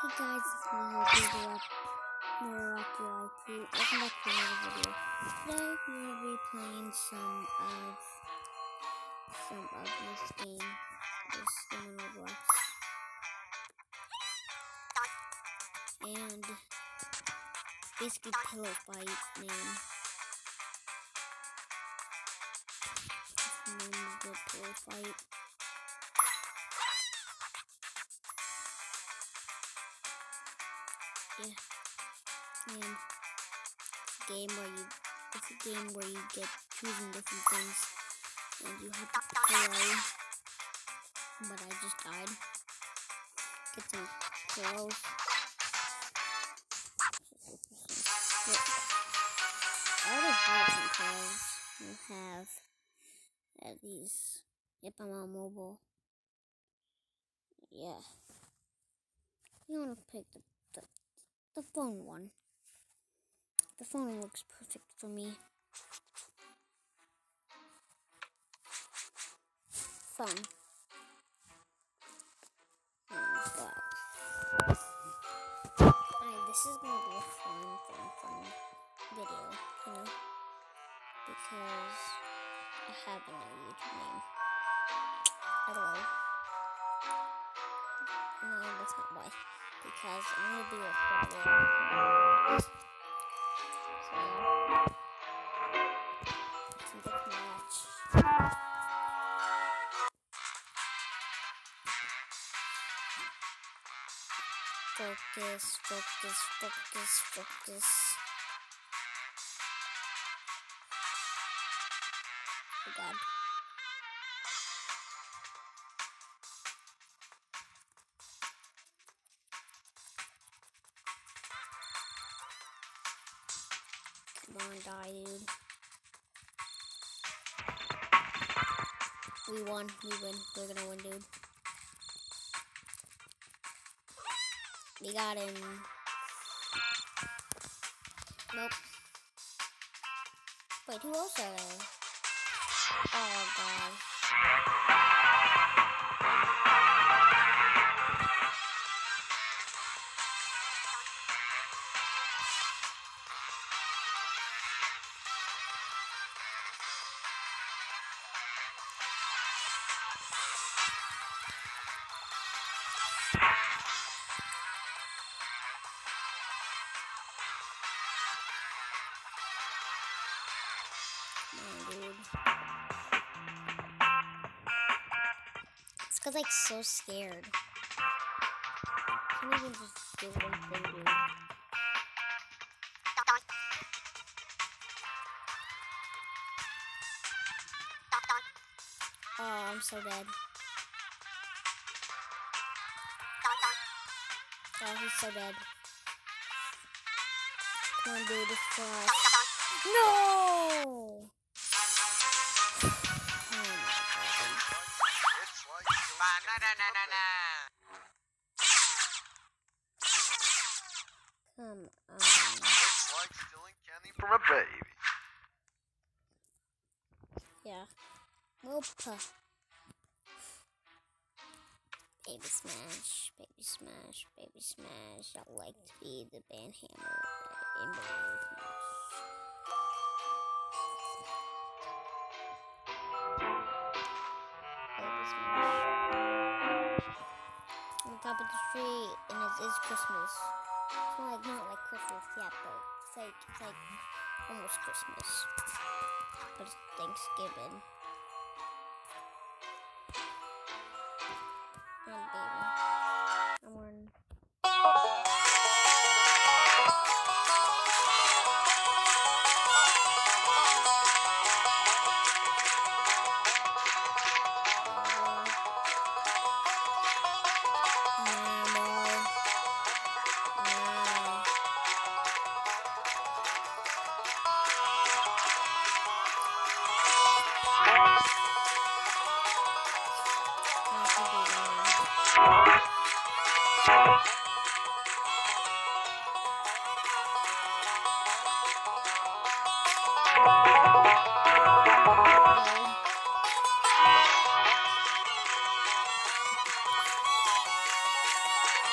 Hey guys, it's me Peter Noraki Welcome back to another video. Today we will be playing some of some of this game. This game in Roblox. And basically pillow fight name. Name is the pillow fight. Yeah. And game where you it's a game where you get choosing different things and you have to play. But I just died. Get some pillows. I already have some pillows. You have uh, at least Yep, I'm on mobile. Yeah. You want to pick the, the phone one. The phone looks perfect for me. Phone. Uh, Box. Alright, this is gonna be a fun, fun, fun video, you know? Because I have a new YouTube name. Hello. No, that's not why because I'm gonna be good match. Focus, focus, focus, focus. Oh god. On, die, dude. We won. We win. We're gonna win, dude. We got him. Nope. Wait, who else are there? Oh, God. Cause like so scared. Can't even just do thing, dude. Oh, I'm so dead. Oh, he's so dead. Come on, dude. No! Like stealing Ba-na-na-na-na-na. Come on. It's like stealing candy from a baby. Yeah. Whoop. Baby smash, baby smash, baby smash. I like to be the band hammer Christmas. It's not like not like Christmas yet, but it's like it's like almost Christmas. But it's Thanksgiving.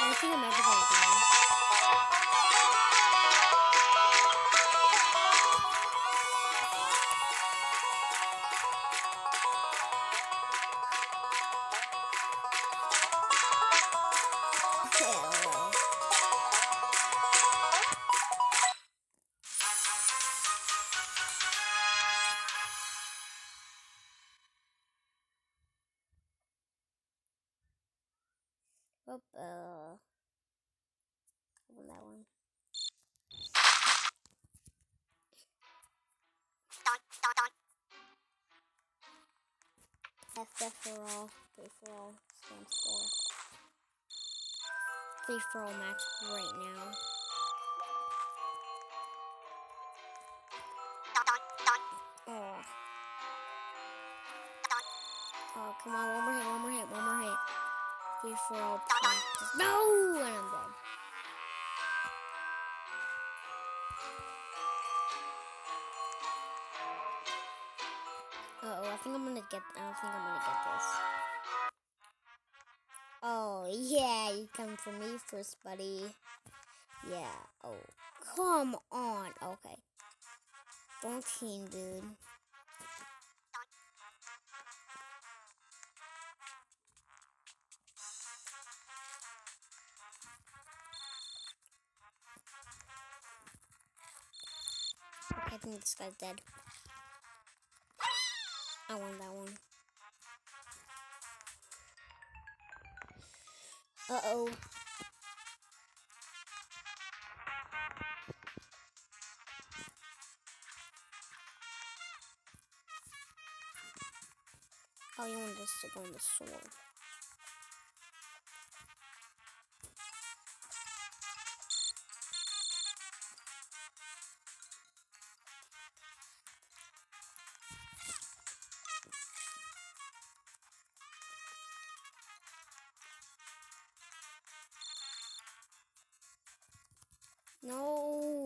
I think I'm ever gonna die. Oop, uh, open that one. FF for all, free for all stands for free for all match right now. Oh. Oh, come on, one more hit, For all practice. No! And I'm dead. Uh oh, I think I'm gonna get. I don't think I'm gonna get this. Oh yeah, you come for me first, buddy. Yeah. Oh, come on. Okay. Don't team, dude. I think this guy's dead. I won that one. Uh oh. You want us to go on the sword. No.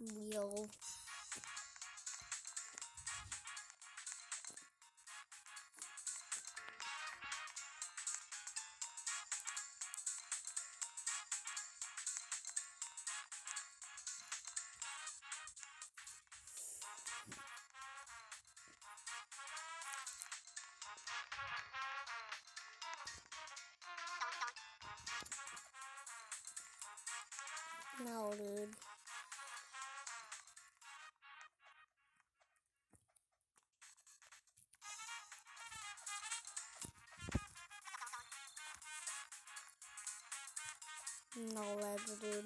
Wheel. No, dude. No legs, dude.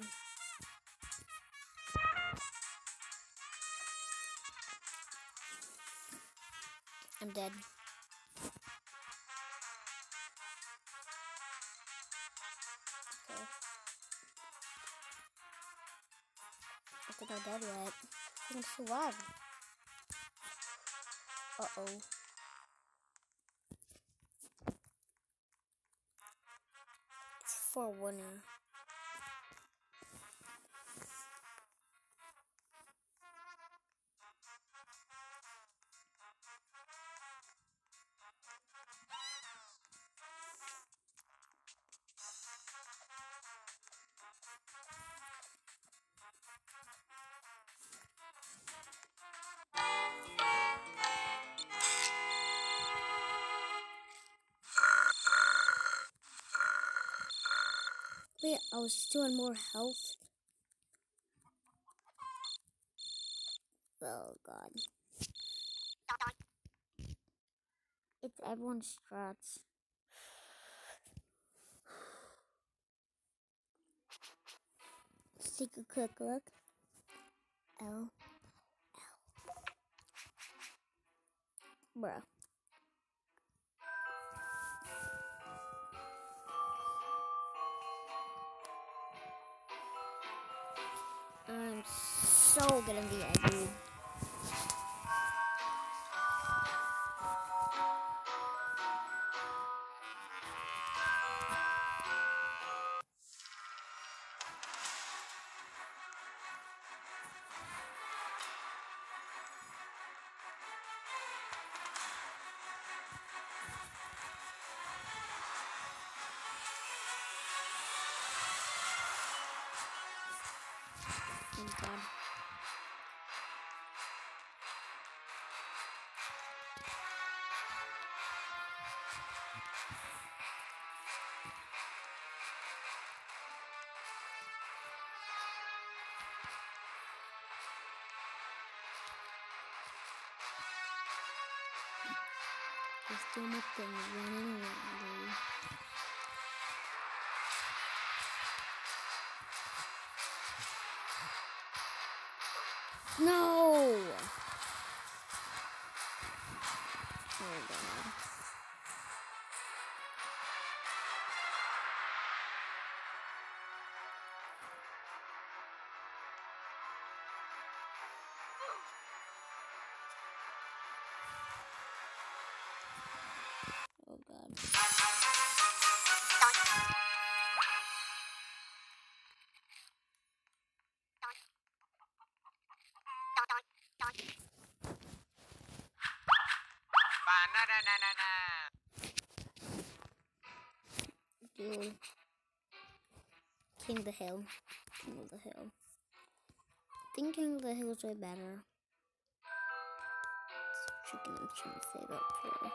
I'm dead. I'm dead yet. I think I'm alive. Uh oh. It's for winner. I was still on more health. Oh god. It's everyone's strats. Let's take a quick look. L. L. Bruh. I'm so good in the dude. God. Just doing thing, running around. No! Banana. Dude. King the Hill. King of the Hill. I think King of the Hill is way better. It's chicken I'm trying to save up for.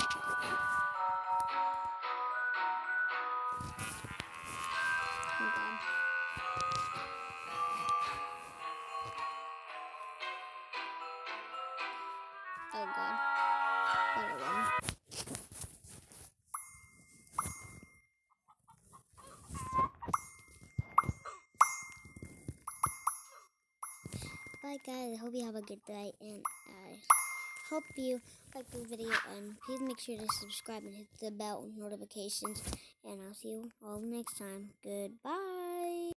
Oh Bye guys, I hope you have a good day and I hope you like the video and please make sure to subscribe and hit the bell notifications and I'll see you all next time. Goodbye.